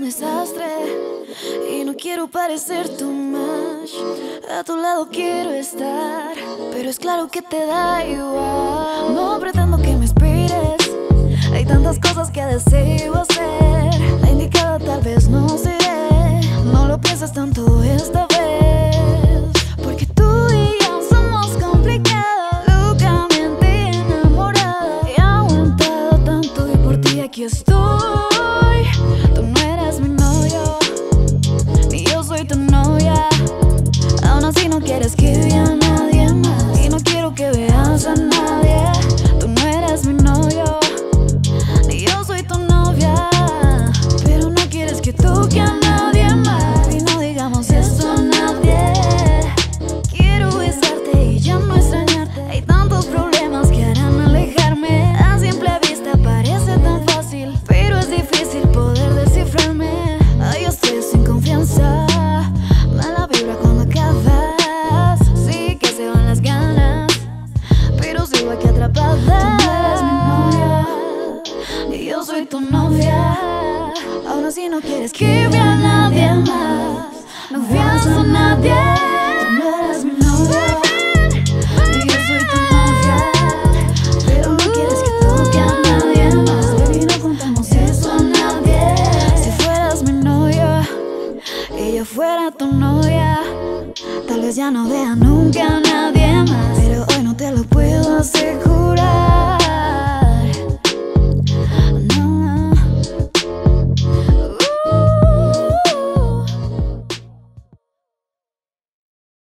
desastre y no quiero parecer tu más. A tu lado quiero estar, pero es claro que te da igual. No pretendo que me esperes, hay tantas cosas que deseo hacer. Estoy. Tú no eres mi novio, no eres mi novia, y yo soy tu novia. Aún así no quieres que vea a nadie más. No veas a nadie. No eres mi novia. Y yo soy tu novia, pero no quieres que toque a nadie más. No contamos eso a nadie. Si fueras mi novia y yo fuera tu novia, tal vez ya no vea nunca a nadie más. Pero hoy no te lo puedo asegurar.